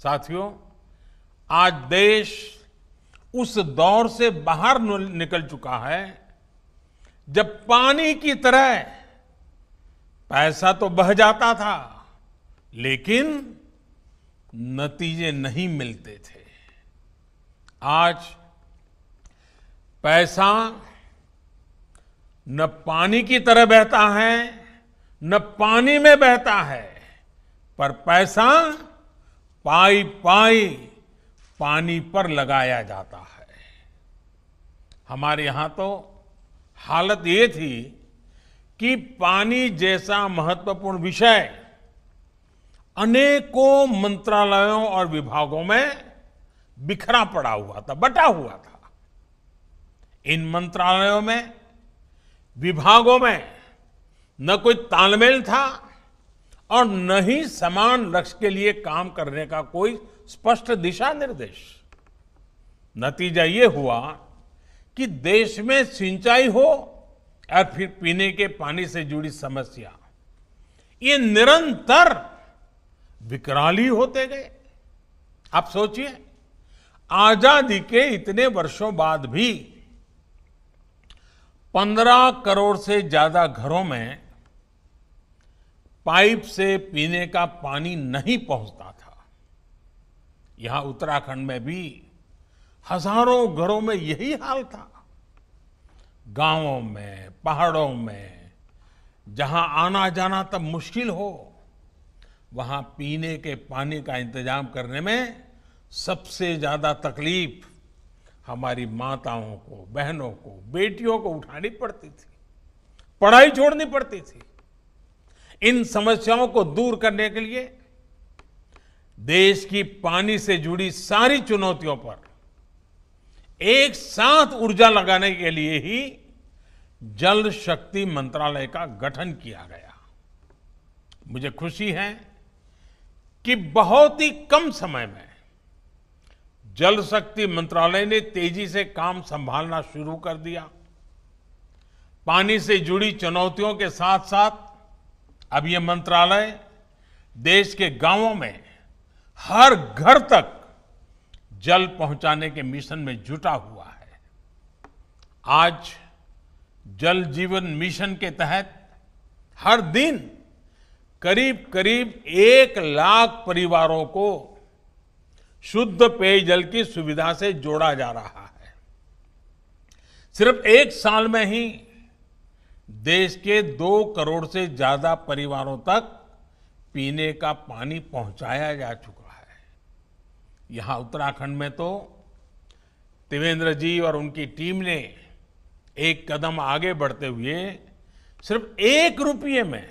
साथियों, आज देश उस दौर से बाहर निकल चुका है जब पानी की तरह पैसा तो बह जाता था, लेकिन नतीजे नहीं मिलते थे। आज पैसा न पानी की तरह बहता है, न पानी में बहता है, पर पैसा पाई पाई पानी पर लगाया जाता है। हमारे यहाँ तो हालत ये थी कि पानी जैसा महत्वपूर्ण विषय अनेकों मंत्रालयों और विभागों में बिखरा पड़ा हुआ था, बटा हुआ था। इन मंत्रालयों में, विभागों में न कोई तालमेल था और न ही समान लक्ष्य के लिए काम करने का कोई स्पष्ट दिशा निर्देश। नतीजा ये हुआ कि देश में सिंचाई हो और फिर पीने के पानी से जुड़ी समस्या, ये निरंतर विकराली होते गए। आप सोचिए, आज़ादी के इतने वर्षों बाद भी पंद्रह करोड़ से ज़्यादा घरों में पाइप से पीने का पानी नहीं पहुँचता था। यहाँ उत्तराखंड में भी हज़ारों घरों में यही हाल था। गाँवों में, पहाड़ों में, जहाँ आना जाना तब मुश्किल हो, वहाँ पीने के पानी का इंतज़ाम करने में सबसे ज़्यादा तकलीफ़ हमारी माताओं को, बहनों को, बेटियों को उठानी पड़ती थी, पढ़ाई छोड़नी पड़ती थी। इन समस्याओं को दूर करने के लिए देश की पानी से जुड़ी सारी चुनौतियों पर एक साथ ऊर्जा लगाने के लिए ही जल शक्ति मंत्रालय का गठन किया गया। मुझे खुशी है कि बहुत ही कम समय में जल शक्ति मंत्रालय ने तेज़ी से काम संभालना शुरू कर दिया। पानी से जुड़ी चुनौतियों के साथ साथ अब ये मंत्रालय देश के गाँवों में हर घर तक जल पहुँचाने के मिशन में जुटा हुआ है। आज जल जीवन मिशन के तहत हर दिन करीब करीब एक लाख परिवारों को शुद्ध पेयजल की सुविधा से जोड़ा जा रहा है। सिर्फ़ एक साल में ही देश के दो करोड़ से ज़्यादा परिवारों तक पीने का पानी पहुँचाया जा चुका है। यहाँ उत्तराखंड में तो त्रिवेंद्र जी और उनकी टीम ने एक कदम आगे बढ़ते हुए सिर्फ़ एक रुपये में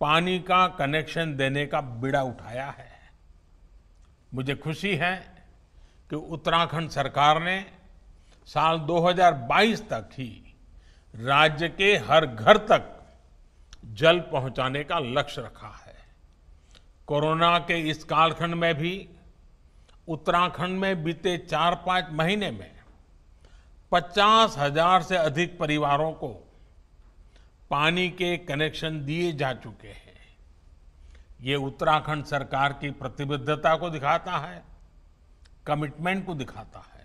पानी का कनेक्शन देने का बिड़ा उठाया है। मुझे खुशी है कि उत्तराखंड सरकार ने साल 2022 तक ही राज्य के हर घर तक जल पहुँचाने का लक्ष्य रखा है। कोरोना के इस कालखंड में भी, उत्तराखंड में बीते चार पाँच महीने में पचास हज़ार से अधिक परिवारों को पानी के कनेक्शन दिए जा चुके हैं। ये उत्तराखंड सरकार की प्रतिबद्धता को दिखाता है, कमिटमेंट को दिखाता है।